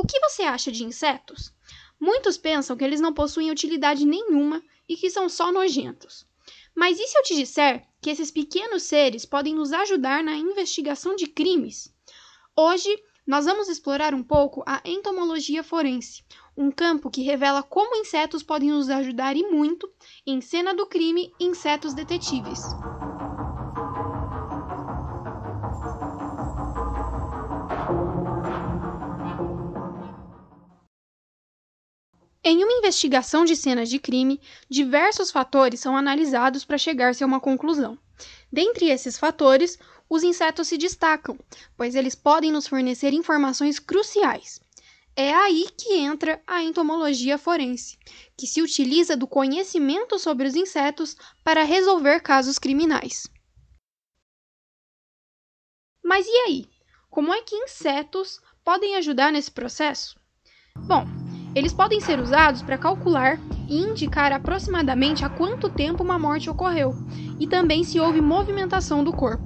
O que você acha de insetos? Muitos pensam que eles não possuem utilidade nenhuma e que são só nojentos. Mas e se eu te disser que esses pequenos seres podem nos ajudar na investigação de crimes? Hoje nós vamos explorar um pouco a entomologia forense, um campo que revela como insetos podem nos ajudar e muito em cena do crime insetos detetíveis. Em uma investigação de cenas de crime, diversos fatores são analisados para chegar-se a uma conclusão. Dentre esses fatores, os insetos se destacam, pois eles podem nos fornecer informações cruciais. É aí que entra a entomologia forense, que se utiliza do conhecimento sobre os insetos para resolver casos criminais. Mas e aí? Como é que insetos podem ajudar nesse processo? Bom, eles podem ser usados para calcular e indicar aproximadamente há quanto tempo uma morte ocorreu, e também se houve movimentação do corpo.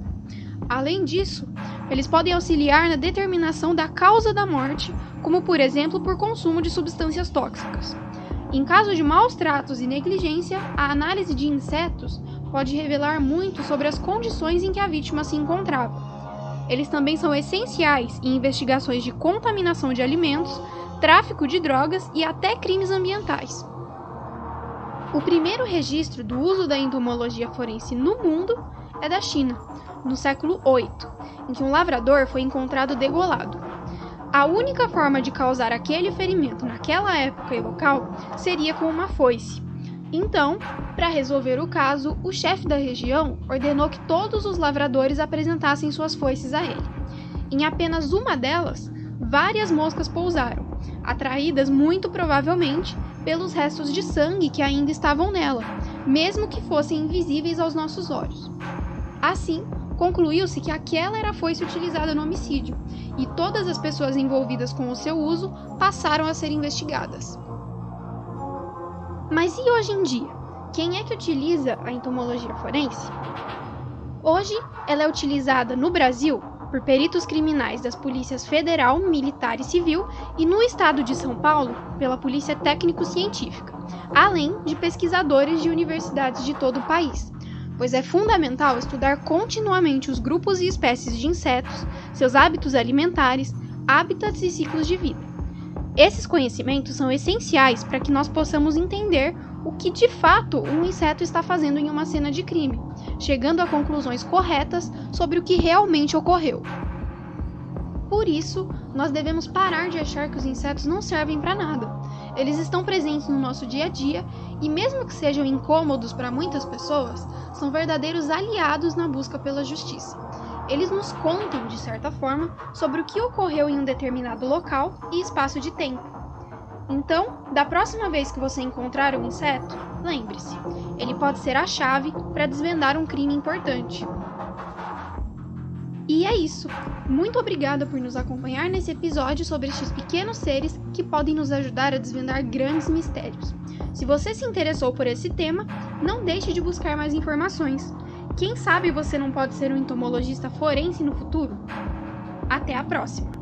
Além disso, eles podem auxiliar na determinação da causa da morte, como por exemplo por consumo de substâncias tóxicas. Em caso de maus tratos e negligência, a análise de insetos pode revelar muito sobre as condições em que a vítima se encontrava. Eles também são essenciais em investigações de contaminação de alimentos, tráfico de drogas e até crimes ambientais. O primeiro registro do uso da entomologia forense no mundo é da China, no século VIII, em que um lavrador foi encontrado degolado. A única forma de causar aquele ferimento naquela época e local seria com uma foice. Então, para resolver o caso, o chefe da região ordenou que todos os lavradores apresentassem suas foices a ele. Em apenas uma delas, várias moscas pousaram, atraídas muito provavelmente pelos restos de sangue que ainda estavam nela, mesmo que fossem invisíveis aos nossos olhos. Assim, concluiu-se que aquela era a foice utilizada no homicídio, e todas as pessoas envolvidas com o seu uso passaram a ser investigadas. Mas e hoje em dia? Quem é que utiliza a entomologia forense? Hoje, ela é utilizada no Brasil por peritos criminais das polícias federal, militar e civil e no estado de São Paulo pela Polícia Técnico-Científica, além de pesquisadores de universidades de todo o país, pois é fundamental estudar continuamente os grupos e espécies de insetos, seus hábitos alimentares, hábitats e ciclos de vida. Esses conhecimentos são essenciais para que nós possamos entender o que de fato um inseto está fazendo em uma cena de crime chegando a conclusões corretas sobre o que realmente ocorreu. Por isso, nós devemos parar de achar que os insetos não servem para nada. Eles estão presentes no nosso dia a dia e, mesmo que sejam incômodos para muitas pessoas, são verdadeiros aliados na busca pela justiça. Eles nos contam, de certa forma, sobre o que ocorreu em um determinado local e espaço de tempo então, da próxima vez que você encontrar um inseto, lembre-se, ele pode ser a chave para desvendar um crime importante. E é isso. Muito obrigada por nos acompanhar nesse episódio sobre estes pequenos seres que podem nos ajudar a desvendar grandes mistérios. Se você se interessou por esse tema, não deixe de buscar mais informações. Quem sabe você não pode ser um entomologista forense no futuro? Até a próxima!